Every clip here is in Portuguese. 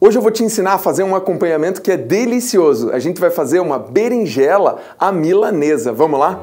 Hoje eu vou te ensinar a fazer um acompanhamento que é delicioso. A gente vai fazer uma berinjela à milanesa. Vamos lá?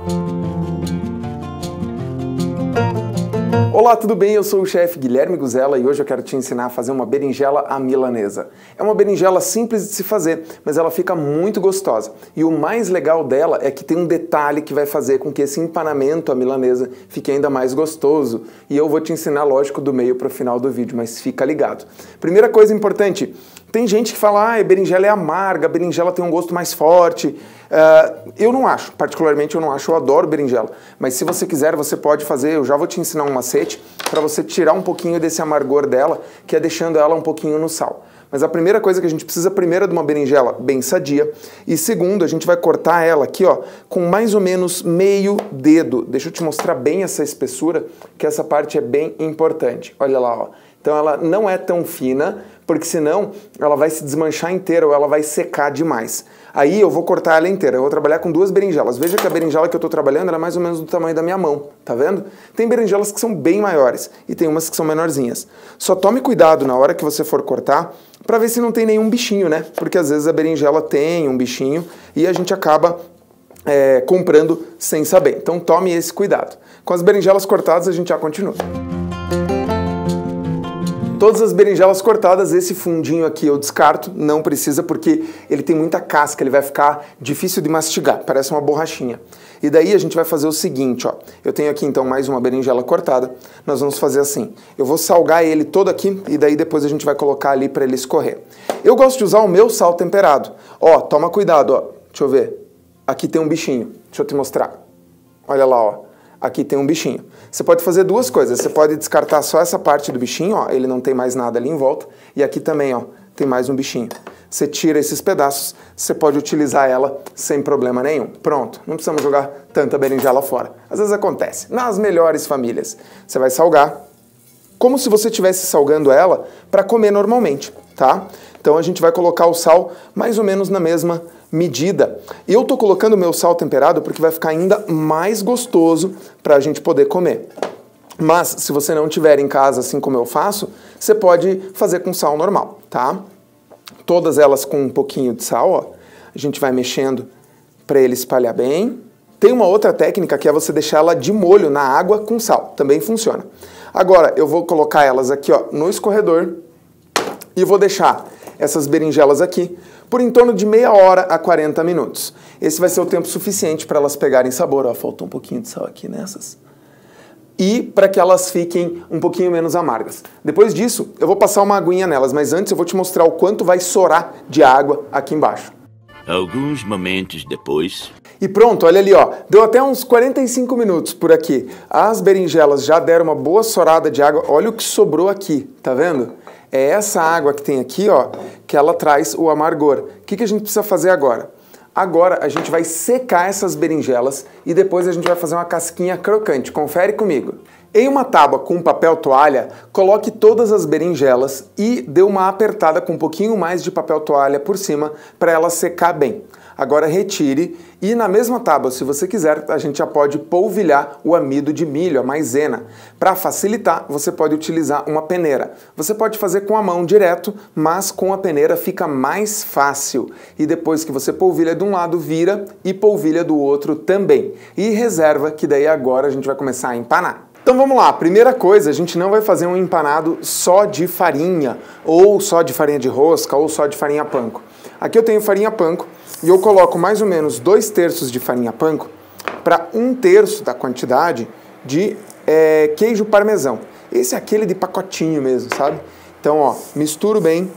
Olá, tudo bem? Eu sou o chefe Guilherme Guzella e hoje eu quero te ensinar a fazer uma berinjela à milanesa. É uma berinjela simples de se fazer, mas ela fica muito gostosa. E o mais legal dela é que tem um detalhe que vai fazer com que esse empanamento à milanesa fique ainda mais gostoso. E eu vou te ensinar, lógico, do meio para o final do vídeo, mas fica ligado. Primeira coisa importante, tem gente que fala, ah, a berinjela é amarga, a berinjela tem um gosto mais forte. Uh, eu não acho, particularmente eu não acho, eu adoro berinjela. Mas se você quiser, você pode fazer, eu já vou te ensinar um macete para você tirar um pouquinho desse amargor dela, que é deixando ela um pouquinho no sal. Mas a primeira coisa que a gente precisa, primeiro, é de uma berinjela bem sadia. E segundo, a gente vai cortar ela aqui, ó, com mais ou menos meio dedo. Deixa eu te mostrar bem essa espessura, que essa parte é bem importante. Olha lá, ó. Então ela não é tão fina, porque senão ela vai se desmanchar inteira ou ela vai secar demais. Aí eu vou cortar ela inteira, eu vou trabalhar com duas berinjelas. Veja que a berinjela que eu estou trabalhando é mais ou menos do tamanho da minha mão, tá vendo? Tem berinjelas que são bem maiores e tem umas que são menorzinhas. Só tome cuidado na hora que você for cortar para ver se não tem nenhum bichinho, né? Porque às vezes a berinjela tem um bichinho e a gente acaba é, comprando sem saber. Então tome esse cuidado. Com as berinjelas cortadas a gente já continua. Todas as berinjelas cortadas, esse fundinho aqui eu descarto, não precisa porque ele tem muita casca, ele vai ficar difícil de mastigar, parece uma borrachinha. E daí a gente vai fazer o seguinte, ó. Eu tenho aqui então mais uma berinjela cortada. Nós vamos fazer assim. Eu vou salgar ele todo aqui e daí depois a gente vai colocar ali para ele escorrer. Eu gosto de usar o meu sal temperado. Ó, toma cuidado, ó. Deixa eu ver. Aqui tem um bichinho. Deixa eu te mostrar. Olha lá, ó aqui tem um bichinho. Você pode fazer duas coisas. Você pode descartar só essa parte do bichinho, ó, ele não tem mais nada ali em volta. E aqui também, ó, tem mais um bichinho. Você tira esses pedaços, você pode utilizar ela sem problema nenhum. Pronto, não precisamos jogar tanta berinjela fora. Às vezes acontece. Nas melhores famílias, você vai salgar como se você estivesse salgando ela para comer normalmente, tá? Então a gente vai colocar o sal mais ou menos na mesma medida. Eu estou colocando meu sal temperado porque vai ficar ainda mais gostoso para a gente poder comer. Mas se você não tiver em casa assim como eu faço, você pode fazer com sal normal, tá? Todas elas com um pouquinho de sal, ó. A gente vai mexendo para ele espalhar bem. Tem uma outra técnica que é você deixar ela de molho na água com sal, também funciona. Agora eu vou colocar elas aqui, ó, no escorredor e vou deixar essas berinjelas aqui por em torno de meia hora a 40 minutos. Esse vai ser o tempo suficiente para elas pegarem sabor. Ó, faltou um pouquinho de sal aqui nessas. E para que elas fiquem um pouquinho menos amargas. Depois disso, eu vou passar uma aguinha nelas, mas antes eu vou te mostrar o quanto vai sorar de água aqui embaixo. Alguns momentos depois. E pronto, olha ali, ó. Deu até uns 45 minutos por aqui. As berinjelas já deram uma boa sorada de água. Olha o que sobrou aqui, tá vendo? É essa água que tem aqui, ó, que ela traz o amargor. O que, que a gente precisa fazer agora? Agora a gente vai secar essas berinjelas e depois a gente vai fazer uma casquinha crocante. Confere comigo. Em uma tábua com papel toalha, coloque todas as berinjelas e dê uma apertada com um pouquinho mais de papel toalha por cima para ela secar bem. Agora retire e na mesma tábua, se você quiser, a gente já pode polvilhar o amido de milho, a maisena. Para facilitar, você pode utilizar uma peneira. Você pode fazer com a mão direto, mas com a peneira fica mais fácil. E depois que você polvilha de um lado, vira e polvilha do outro também. E reserva que daí agora a gente vai começar a empanar. Então vamos lá, primeira coisa, a gente não vai fazer um empanado só de farinha, ou só de farinha de rosca, ou só de farinha panko. Aqui eu tenho farinha panko, e eu coloco mais ou menos dois terços de farinha panko para um terço da quantidade de é, queijo parmesão. Esse é aquele de pacotinho mesmo, sabe? Então, ó, misturo bem,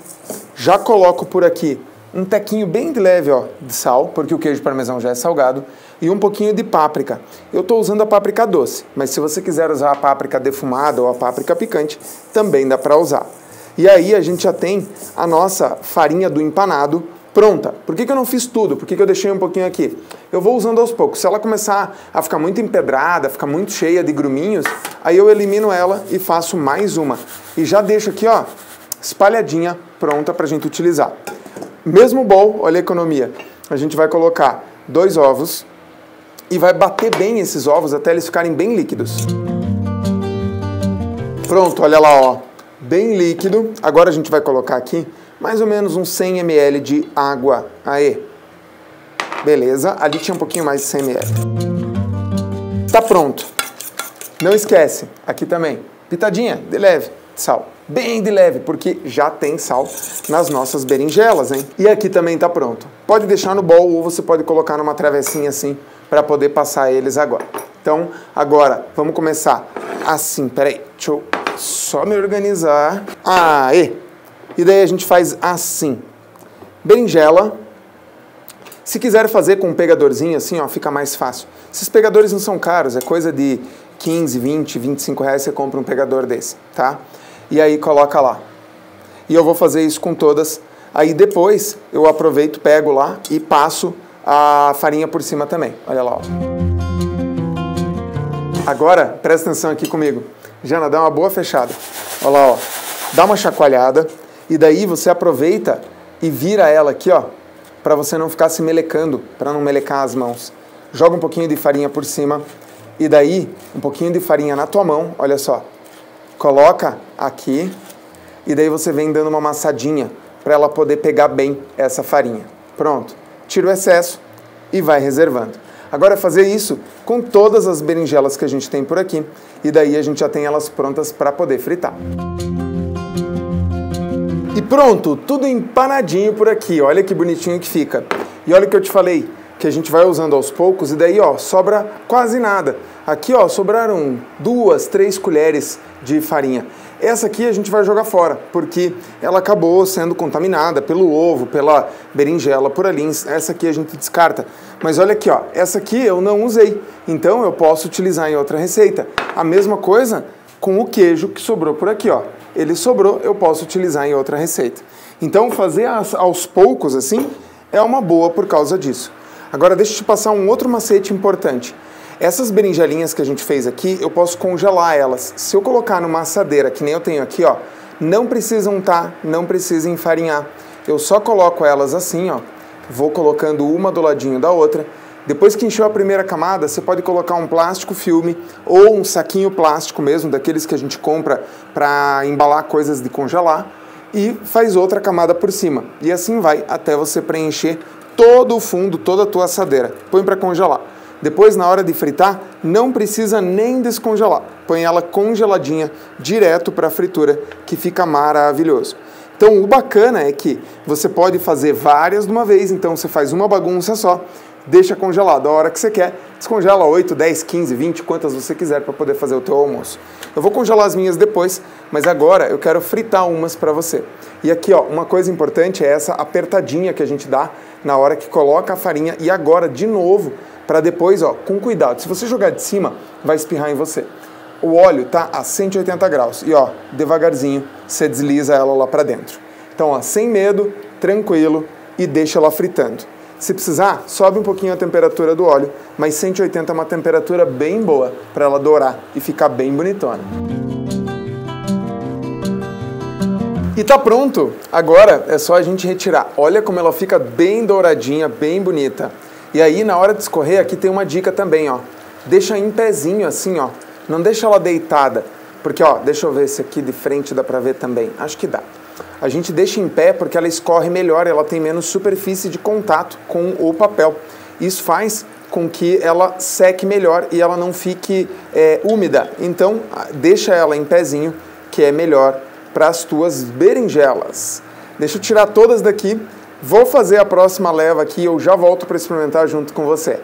já coloco por aqui um tequinho bem de leve ó, de sal, porque o queijo parmesão já é salgado, e um pouquinho de páprica. Eu estou usando a páprica doce, mas se você quiser usar a páprica defumada ou a páprica picante, também dá para usar. E aí a gente já tem a nossa farinha do empanado pronta. Por que, que eu não fiz tudo? Por que, que eu deixei um pouquinho aqui? Eu vou usando aos poucos. Se ela começar a ficar muito empedrada, ficar muito cheia de gruminhos, aí eu elimino ela e faço mais uma. E já deixo aqui, ó, espalhadinha, pronta para a gente utilizar. Mesmo bol, olha a economia. A gente vai colocar dois ovos e vai bater bem esses ovos até eles ficarem bem líquidos. Pronto, olha lá, ó, bem líquido. Agora a gente vai colocar aqui mais ou menos uns 100 ml de água. Aí. Beleza, ali tinha um pouquinho mais de 100 ml. Tá pronto. Não esquece, aqui também, pitadinha de leve, sal. Bem de leve, porque já tem sal nas nossas berinjelas, hein? E aqui também tá pronto. Pode deixar no bowl ou você pode colocar numa travessinha assim para poder passar eles agora. Então, agora, vamos começar assim. Peraí, deixa eu só me organizar. Aê! E daí a gente faz assim. Berinjela. Se quiser fazer com um pegadorzinho assim, ó, fica mais fácil. Esses pegadores não são caros, é coisa de 15, 20, 25 reais você compra um pegador desse, tá? E aí coloca lá. E eu vou fazer isso com todas. Aí depois eu aproveito, pego lá e passo a farinha por cima também. Olha lá, ó. Agora, presta atenção aqui comigo. Jana, dá uma boa fechada. Olha lá, ó. Dá uma chacoalhada e daí você aproveita e vira ela aqui, ó, para você não ficar se melecando, para não melecar as mãos. Joga um pouquinho de farinha por cima e daí um pouquinho de farinha na tua mão, olha só. Coloca aqui e daí você vem dando uma amassadinha para ela poder pegar bem essa farinha. Pronto. Tira o excesso e vai reservando. Agora é fazer isso com todas as berinjelas que a gente tem por aqui e daí a gente já tem elas prontas para poder fritar. E pronto, tudo empanadinho por aqui. Olha que bonitinho que fica. E olha o que eu te falei, que a gente vai usando aos poucos e daí, ó, sobra quase nada. Aqui, ó, sobraram duas, três colheres de farinha. Essa aqui a gente vai jogar fora, porque ela acabou sendo contaminada pelo ovo, pela berinjela por ali. Essa aqui a gente descarta. Mas olha aqui, ó, essa aqui eu não usei, então eu posso utilizar em outra receita. A mesma coisa com o queijo que sobrou por aqui, ó ele sobrou, eu posso utilizar em outra receita. Então, fazer aos poucos assim é uma boa por causa disso. Agora, deixa eu te passar um outro macete importante. Essas berinjelinhas que a gente fez aqui, eu posso congelar elas. Se eu colocar numa assadeira, que nem eu tenho aqui, ó, não precisa untar, não precisa enfarinhar. Eu só coloco elas assim, ó, vou colocando uma do ladinho da outra depois que encheu a primeira camada, você pode colocar um plástico filme ou um saquinho plástico mesmo, daqueles que a gente compra para embalar coisas de congelar, e faz outra camada por cima. E assim vai até você preencher todo o fundo, toda a tua assadeira. Põe para congelar. Depois, na hora de fritar, não precisa nem descongelar. Põe ela congeladinha direto para a fritura, que fica maravilhoso. Então, o bacana é que você pode fazer várias de uma vez, então você faz uma bagunça só deixa congelado. A hora que você quer, descongela 8, 10, 15, 20, quantas você quiser para poder fazer o teu almoço. Eu vou congelar as minhas depois, mas agora eu quero fritar umas para você. E aqui, ó, uma coisa importante é essa apertadinha que a gente dá na hora que coloca a farinha e agora de novo para depois, ó, com cuidado. Se você jogar de cima, vai espirrar em você. O óleo tá a 180 graus e ó, devagarzinho você desliza ela lá para dentro. Então, ó, sem medo, tranquilo e deixa ela fritando. Se precisar, sobe um pouquinho a temperatura do óleo, mas 180 é uma temperatura bem boa para ela dourar e ficar bem bonitona. E tá pronto! Agora é só a gente retirar. Olha como ela fica bem douradinha, bem bonita. E aí, na hora de escorrer, aqui tem uma dica também, ó. Deixa em pezinho assim, ó. Não deixa ela deitada. Porque, ó, deixa eu ver se aqui de frente dá pra ver também. Acho que dá a gente deixa em pé porque ela escorre melhor, ela tem menos superfície de contato com o papel. Isso faz com que ela seque melhor e ela não fique é, úmida. Então, deixa ela em pezinho, que é melhor para as tuas berinjelas. Deixa eu tirar todas daqui. Vou fazer a próxima leva aqui, eu já volto para experimentar junto com você.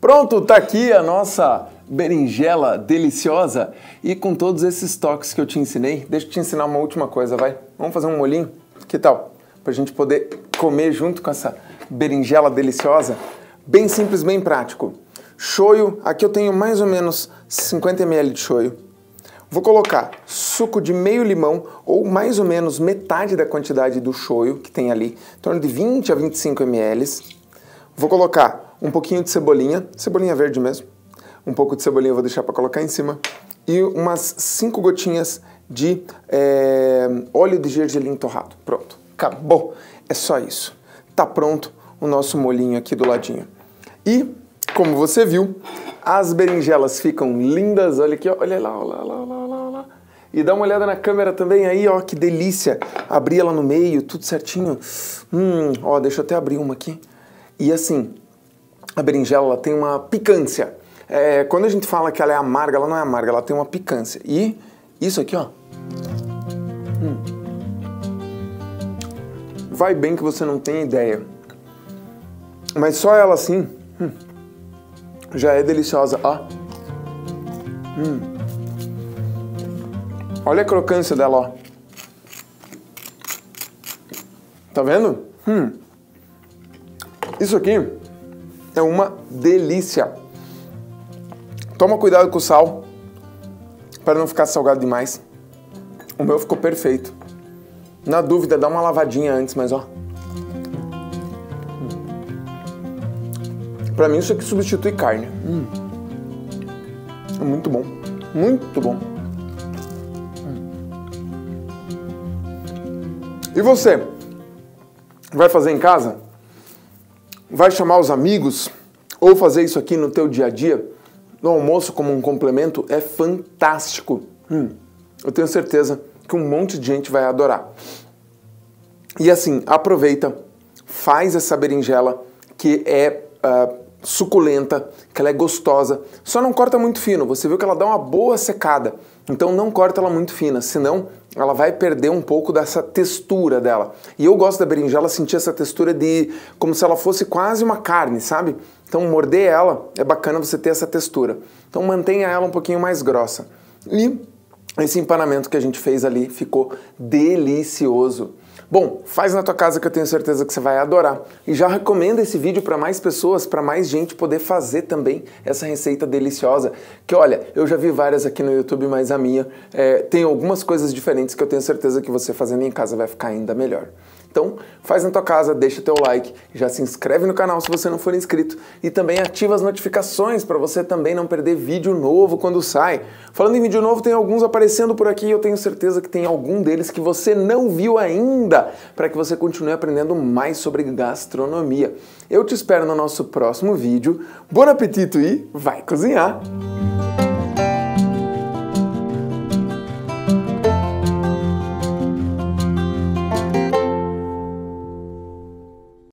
Pronto, tá aqui a nossa berinjela deliciosa e com todos esses toques que eu te ensinei. Deixa eu te ensinar uma última coisa, vai? Vamos fazer um molinho? Que tal? Para a gente poder comer junto com essa berinjela deliciosa. Bem simples, bem prático. Shoyu, aqui eu tenho mais ou menos 50 ml de shoyu. Vou colocar suco de meio limão ou mais ou menos metade da quantidade do shoyu que tem ali, em torno de 20 a 25 ml. Vou colocar um pouquinho de cebolinha, cebolinha verde mesmo um pouco de cebolinha eu vou deixar para colocar em cima e umas cinco gotinhas de é, óleo de gergelim torrado. Pronto, acabou. É só isso. Tá pronto o nosso molinho aqui do ladinho. E, como você viu, as berinjelas ficam lindas. Olha aqui, olha lá, olha lá, olha lá, olha lá. E dá uma olhada na câmera também aí, ó, que delícia. Abrir ela no meio, tudo certinho. Hum, ó, deixa eu até abrir uma aqui. E assim, a berinjela ela tem uma picância. É, quando a gente fala que ela é amarga, ela não é amarga, ela tem uma picância. E isso aqui, ó. Hum, vai bem que você não tem ideia. Mas só ela assim hum, já é deliciosa. Ó. Hum. Olha a crocância dela, ó. Tá vendo? Hum. Isso aqui é uma delícia. Toma cuidado com o sal, para não ficar salgado demais. O meu ficou perfeito. Na dúvida, dá uma lavadinha antes, mas ó. Para mim isso aqui substitui carne. Hum. É muito bom, muito bom. E você? Vai fazer em casa? Vai chamar os amigos? Ou fazer isso aqui no teu dia a dia? No almoço como um complemento é fantástico. Hum, eu tenho certeza que um monte de gente vai adorar. E assim, aproveita, faz essa berinjela que é uh, suculenta, que ela é gostosa. Só não corta muito fino, você viu que ela dá uma boa secada. Então não corta ela muito fina, senão ela vai perder um pouco dessa textura dela. E eu gosto da berinjela sentir essa textura de como se ela fosse quase uma carne, sabe? Então morder ela é bacana você ter essa textura. Então mantenha ela um pouquinho mais grossa. E esse empanamento que a gente fez ali ficou delicioso. Bom, faz na tua casa que eu tenho certeza que você vai adorar. E já recomenda esse vídeo para mais pessoas, para mais gente poder fazer também essa receita deliciosa. Que olha, eu já vi várias aqui no YouTube, mas a minha é, tem algumas coisas diferentes que eu tenho certeza que você fazendo em casa vai ficar ainda melhor. Então, faz na tua casa, deixa teu like, já se inscreve no canal se você não for inscrito e também ativa as notificações para você também não perder vídeo novo quando sai. Falando em vídeo novo, tem alguns aparecendo por aqui e eu tenho certeza que tem algum deles que você não viu ainda, para que você continue aprendendo mais sobre gastronomia. Eu te espero no nosso próximo vídeo. Bom apetite e vai cozinhar!